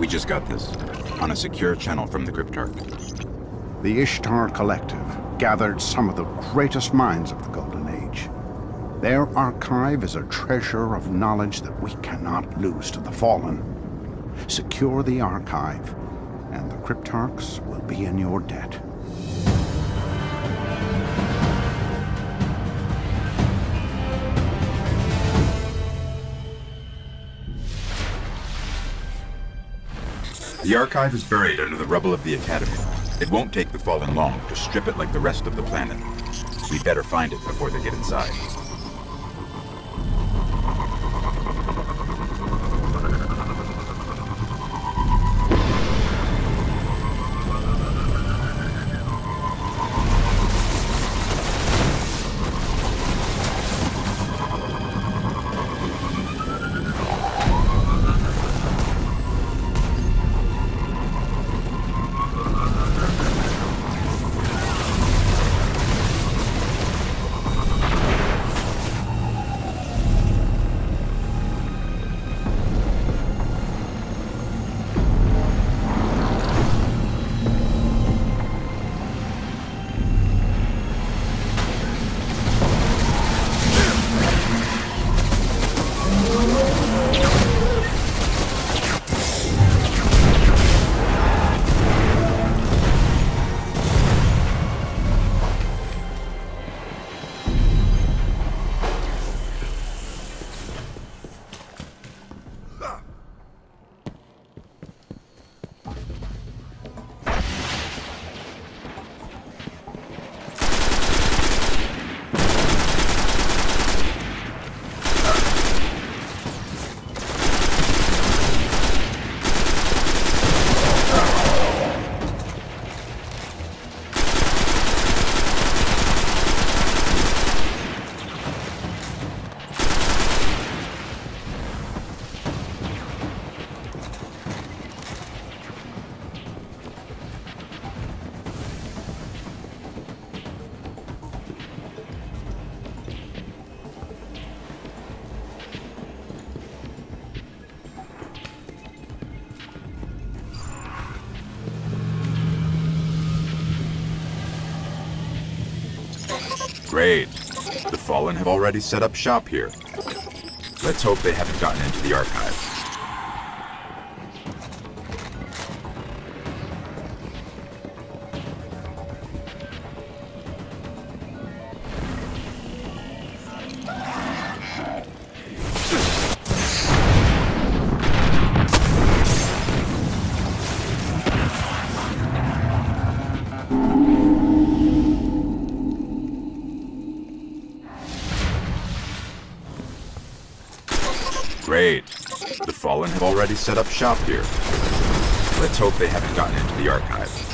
We just got this. On a secure channel from the Cryptarch. The Ishtar Collective gathered some of the greatest minds of the Golden Age. Their archive is a treasure of knowledge that we cannot lose to the Fallen. Secure the archive, and the Cryptarchs will be in your debt. The archive is buried under the rubble of the Academy. It won't take the Fallen long to strip it like the rest of the planet. We'd better find it before they get inside. Great. The Fallen have already set up shop here. Let's hope they haven't gotten into the archive. Great. The Fallen have already set up shop here. Let's hope they haven't gotten into the archive.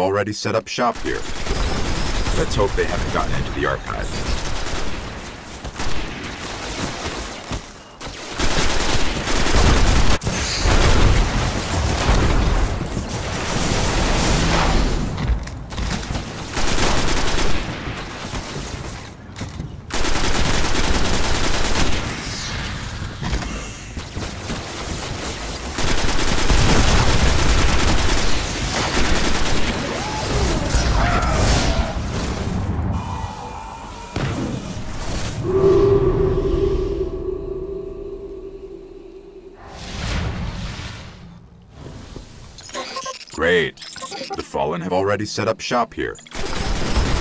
Already set up shop here. Let's hope they haven't gotten into the archive. Great. The Fallen have already set up shop here.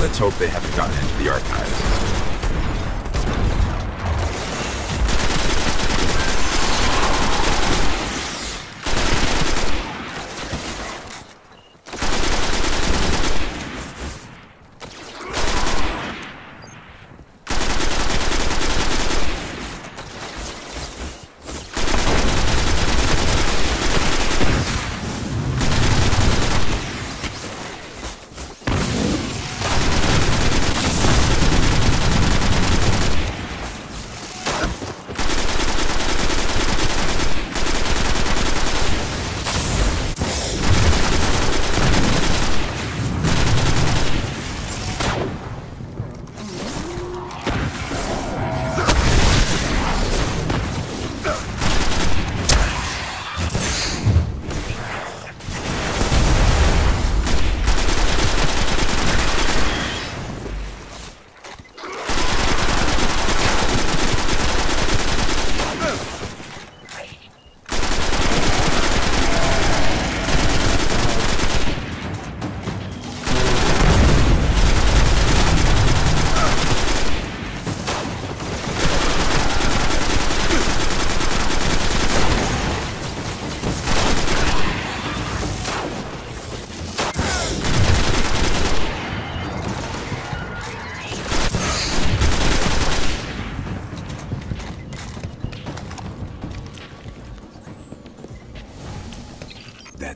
Let's hope they haven't gotten into the archive.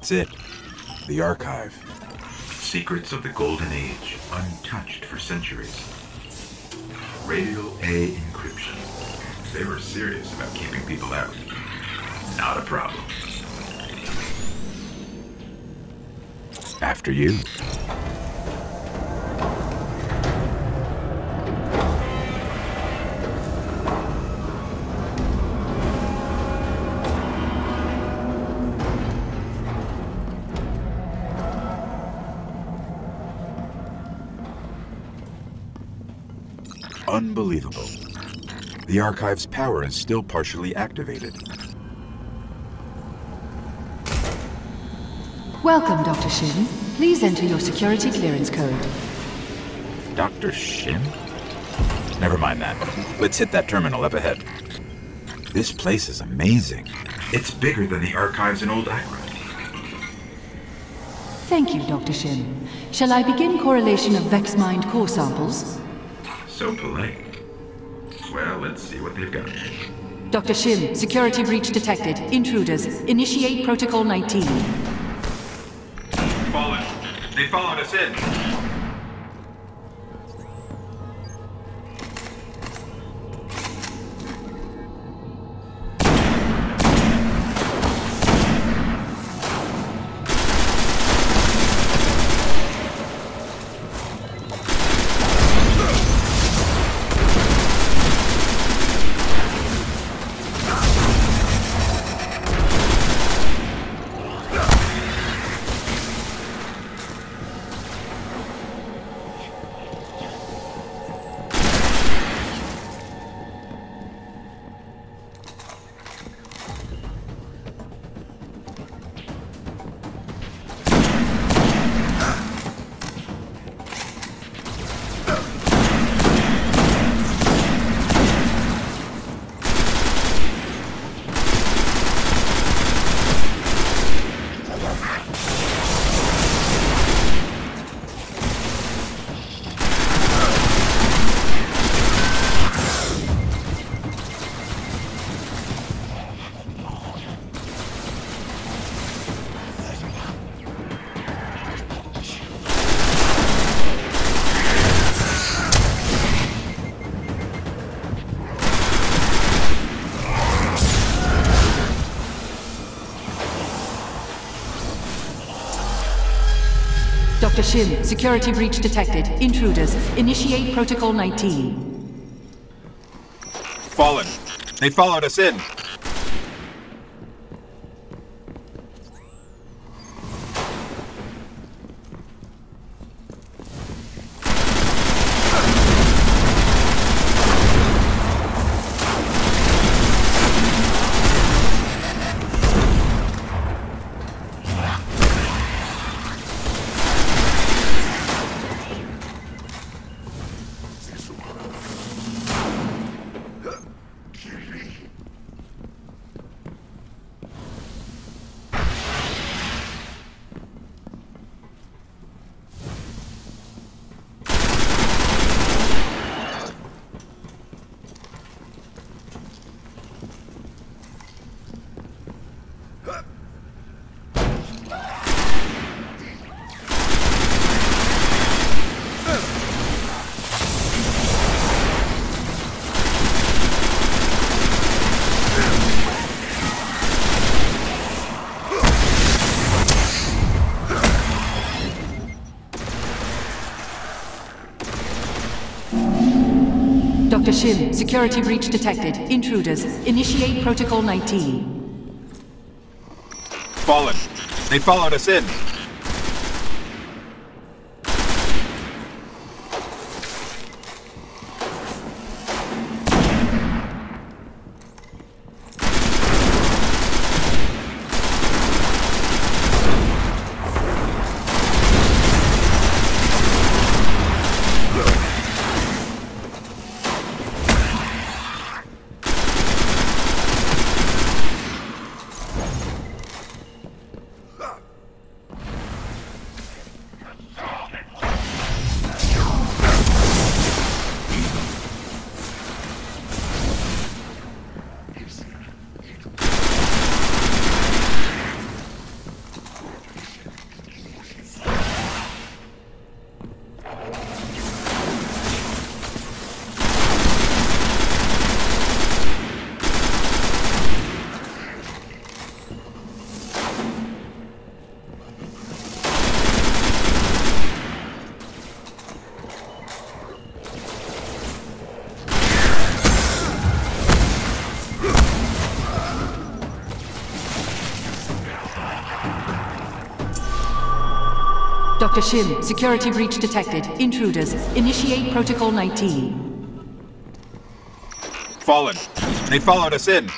That's it. The archive. Secrets of the Golden Age, untouched for centuries. Radio A encryption. They were serious about keeping people out. Not a problem. After you. Unbelievable. The archive's power is still partially activated. Welcome, Dr. Shim. Please enter your security clearance code. Dr. Shim? Never mind that. Let's hit that terminal up ahead. This place is amazing. It's bigger than the archives in Old Akron. Thank you, Dr. Shim. Shall I begin correlation of Vexmind core samples? So polite. Well, let's see what they've got. Dr. Shim, security breach detected. Intruders. Initiate Protocol 19. Fallen. They followed us in. Dr. Shim, security breach detected. Intruders. Initiate Protocol 19. Fallen. They followed us in. Security breach detected. Intruders. Initiate Protocol 19. Fallen. They followed us in. Dr. Shim, security breach detected. Intruders. Initiate Protocol 19. Fallen. They followed us in.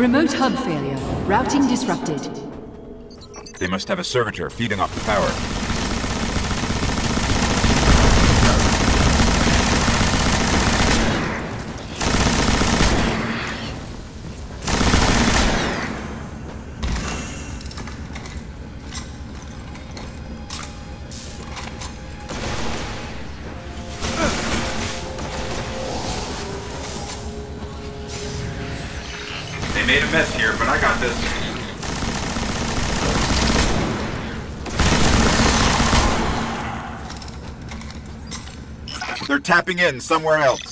Remote hub failure. Routing disrupted. They must have a servitor feeding off the power. They're tapping in somewhere else.